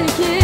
belki